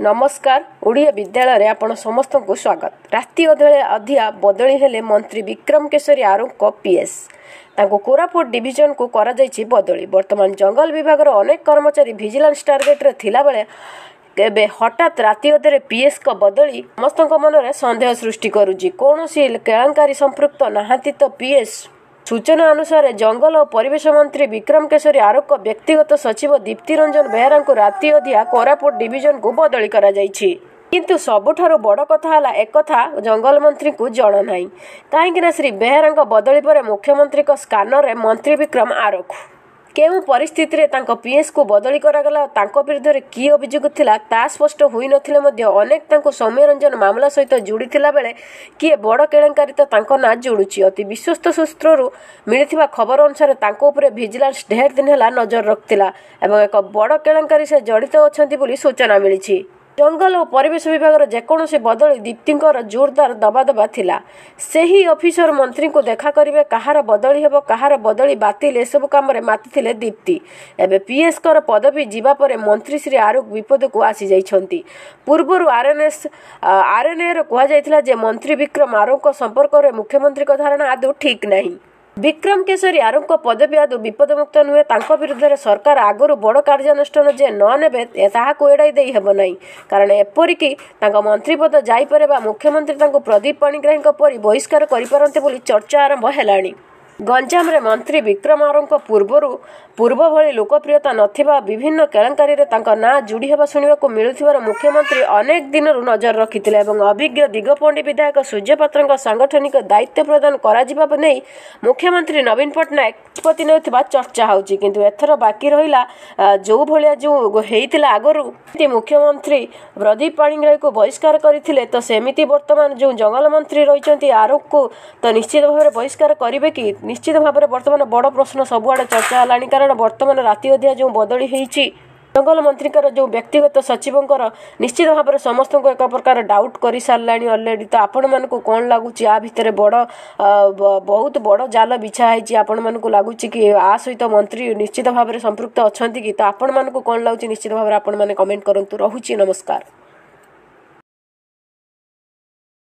ନମସ୍କାର ଓଡ଼ିଆ ବିଦ୍ୟାଳୟରେ ଆପଣ ସମସ୍ତଙ୍କୁ ସ୍ୱାଗତ। ରାତି ଅଧଳେ ଅଧିଆ ବଦଳି ହେଲେ ମନ୍ତ୍ରୀ ବିକ୍ରମ କେଶରୀ ଆରୁଙ୍କ ପିଏସ୍। ତାଙ୍କୁ କୋରାପୁଟ ଡିଭିଜନକୁ କରାଯାଇଛି ବଦଳି। ବର୍ତ୍ତମାନ ଜଙ୍ଗଲ ବିଭାଗର ଅନେକ କର୍ମଚାରୀ ଭିଜିଲାନ୍ସ ଟାର୍ଗେଟରେ ଥିଲାବେଳେ ଏବେ ହଠାତ୍ ରାତି ଅଧରେ ପିଏସ୍ଙ୍କ ବଦଳି ସମସ୍ତଙ୍କ ମନରେ ସନ୍ଦେହ ସୃଷ୍ଟି କରୁଛି। କୌଣସି କେଳଙ୍କାରୀ ସମ୍ପୃକ୍ତ ନାହାନ୍ତି ତ ପିଏସ୍ ସୂଚନା ଅନୁସାରେ ଜଙ୍ଗଲ ଓ ପରିବେଶ ମନ୍ତ୍ରୀ ବିକ୍ରମ କେଶରୀ ଆରୋଗ୍ୟ ବ୍ୟକ୍ତିଗତ ସଚିବ ଦୀପ୍ତି ରଞ୍ଜନ ବେହେରାଙ୍କୁ ରାତି ଅଧିଆ କୋରାପୁଟ ଡିଭିଜନକୁ ବଦଳି କରାଯାଇଛି। କିନ୍ତୁ ସବୁଠାରୁ ବଡ଼ କଥା ହେଲା ଏକଥା ଜଙ୍ଗଲ ମନ୍ତ୍ରୀଙ୍କୁ ଜଣାନାହିଁ କାହିଁକିନା ଶ୍ରୀ ବେହେରାଙ୍କ ବଦଳି ପରେ ମୁଖ୍ୟମନ୍ତ୍ରୀଙ୍କ ସ୍କାନରରେ ମନ୍ତ୍ରୀ ବିକ୍ରମ ଆରୋଖ କେଉଁ ପରିସ୍ଥିତିରେ ତାଙ୍କ ପିଏସ୍କୁ ବଦଳି କରାଗଲା ତାଙ୍କ ବିରୁଦ୍ଧରେ କି ଅଭିଯୋଗ ଥିଲା ତାହା ସ୍ପଷ୍ଟ ହୋଇନଥିଲେ ମଧ୍ୟ ଅନେକ ତାଙ୍କୁ ସୌମ୍ୟ ରଞ୍ଜନ ମାମଲା ସହିତ ଯୋଡ଼ିଥିଲା ବେଳେ କିଏ ବଡ଼ କେଳେଙ୍କାରୀ ତ ତାଙ୍କ ନାଁ ଯୋଡ଼ୁଛି। ଅତି ବିଶ୍ୱସ୍ତ ସୂତ୍ରରୁ ମିଳିଥିବା ଖବର ଅନୁସାରେ ତାଙ୍କ ଉପରେ ଭିଜିଲାନ୍ସ ଢେର ଦିନ ହେଲା ନଜର ରଖିଥିଲା ଏବଂ ଏକ ବଡ଼ କେଳେଙ୍କାରୀ ସେ ଜଡ଼ିତ ଅଛନ୍ତି ବୋଲି ସୂଚନା ମିଳିଛି। ଜଙ୍ଗଲ ଓ ପରିବେଶ ବିଭାଗର ଯେକୌଣସି ବଦଳି ଦୀପ୍ତିଙ୍କର ଜୋରଦାର ଦବାଦବା ଥିଲା। ସେହି ଅଫିସର ମନ୍ତ୍ରୀଙ୍କୁ ଦେଖା କରିବେ କାହାର ବଦଳି ହେବ କାହାର ବଦଳି ବାତିଲ ଏସବୁ କାମରେ ମାତିଥିଲେ ଦୀପ୍ତି। ଏବେ ପିଏସ୍ଙ୍କର ପଦବୀ ଯିବା ପରେ ମନ୍ତ୍ରୀ ଶ୍ରୀ ଆରୁଖ ବିପଦକୁ ଆସିଯାଇଛନ୍ତି। ପୂର୍ବରୁ ଆର୍ଏନ୍ଏସ୍ ଆର୍ଏନ୍ଏର କୁହାଯାଇଥିଲା ଯେ ମନ୍ତ୍ରୀ ବିକ୍ରମ ଆରୁଖଙ୍କ ସମ୍ପର୍କରେ ମୁଖ୍ୟମନ୍ତ୍ରୀଙ୍କ ଧାରଣା ଆଦୌ ଠିକ୍ ନାହିଁ। ବିକ୍ରମ କେଶରୀ ଆରୁଙ୍କ ପଦବୀ ଆଦୌ ବିପଦମୁକ୍ତ ନୁହେଁ। ତାଙ୍କ ବିରୁଦ୍ଧରେ ସରକାର ଆଗରୁ ବଡ଼ କାର୍ଯ୍ୟାନୁଷ୍ଠାନ ଯେ ନ ନେବେ ତାହାକୁ ଏଡ଼ାଇ ଦେଇ ହେବ ନାହିଁ। କାରଣ ଏପରିକି ତାଙ୍କ ମନ୍ତ୍ରୀପଦ ଯାଇପାରେ ବା ମୁଖ୍ୟମନ୍ତ୍ରୀ ତାଙ୍କୁ ପ୍ରଦୀପ ପାଣିଗ୍ରାହୀଙ୍କ ପରି ବହିଷ୍କାର କରିପାରନ୍ତି ବୋଲି ଚର୍ଚ୍ଚା ଆରମ୍ଭ ହେଲାଣି। ଗଞ୍ଜାମରେ ମନ୍ତ୍ରୀ ବିକ୍ରମ ଆରୁଙ୍କ ପୂର୍ବରୁ ପୂର୍ବ ଭଳି ଲୋକପ୍ରିୟତା ନଥିବା ବିଭିନ୍ନ କେଳେଙ୍କାରୀରେ ତାଙ୍କ ନାଁ ଯୋଡ଼ି ହେବା ଶୁଣିବାକୁ ମିଳୁଥିବାର ମୁଖ୍ୟମନ୍ତ୍ରୀ ଅନେକ ଦିନରୁ ନଜର ରଖିଥିଲେ ଏବଂ ଅଭିଜ୍ଞ ଦିଗପଣ୍ଡି ବିଧାୟକ ସୂର୍ଯ୍ୟ ପାତ୍ରଙ୍କ ସାଂଗଠନିକ ଦାୟିତ୍ୱ ପ୍ରଦାନ କରାଯିବା ନେଇ ମୁଖ୍ୟମନ୍ତ୍ରୀ ନବୀନ ପଟ୍ଟନାୟକ ନିଷ୍ପତ୍ତି ନେଉଥିବା ଚର୍ଚ୍ଚା ହେଉଛି। କିନ୍ତୁ ଏଥର ବାକି ରହିଲା ଯେଉଁ ଭଳିଆ ଯେଉଁ ହେଇଥିଲା ଆଗରୁ ମୁଖ୍ୟମନ୍ତ୍ରୀ ପ୍ରଦୀପ ପାଣିଗ୍ରାହୀକୁ ବହିଷ୍କାର କରିଥିଲେ ତ ସେମିତି ବର୍ତ୍ତମାନ ଯେଉଁ ଜଙ୍ଗଲ ମନ୍ତ୍ରୀ ରହିଛନ୍ତି ଆରୁଖକୁ ତ ନିଶ୍ଚିତ ଭାବରେ ବହିଷ୍କାର କରିବେ କି? ନିଶ୍ଚିତ ଭାବରେ ବର୍ତ୍ତମାନ ବଡ଼ ପ୍ରଶ୍ନ ସବୁଆଡ଼େ ଚର୍ଚ୍ଚା ହେଲାଣି। କାରଣ ବର୍ତ୍ତମାନ ରାତି ଅଧିଆ ଯେଉଁ ବଦଳି ହେଇଛି ଜଙ୍ଗଲ ମନ୍ତ୍ରୀଙ୍କର ଯେଉଁ ବ୍ୟକ୍ତିଗତ ସଚିବଙ୍କର ନିଶ୍ଚିତ ଭାବରେ ସମସ୍ତଙ୍କୁ ଏକ ପ୍ରକାର ଡାଉଟ୍ କରିସାରିଲାଣି ଅଲରେଡ଼ି ତ ଆପଣମାନଙ୍କୁ କ'ଣ ଲାଗୁଛି? ଆ ଭିତରେ ବଡ଼ ବହୁତ ବଡ଼ ଜାଲ ବିଛା ହେଇଛି। ଆପଣମାନଙ୍କୁ ଲାଗୁଛି କି ଆ ସହିତ ମନ୍ତ୍ରୀ ନିଶ୍ଚିତ ଭାବରେ ସମ୍ପୃକ୍ତ ଅଛନ୍ତି କି? ତ ଆପଣମାନଙ୍କୁ କ'ଣ ଲାଗୁଛି? ନିଶ୍ଚିତ ଭାବରେ ଆପଣମାନେ କମେଣ୍ଟ କରନ୍ତୁ। ରହୁଛି ନମସ୍କାର।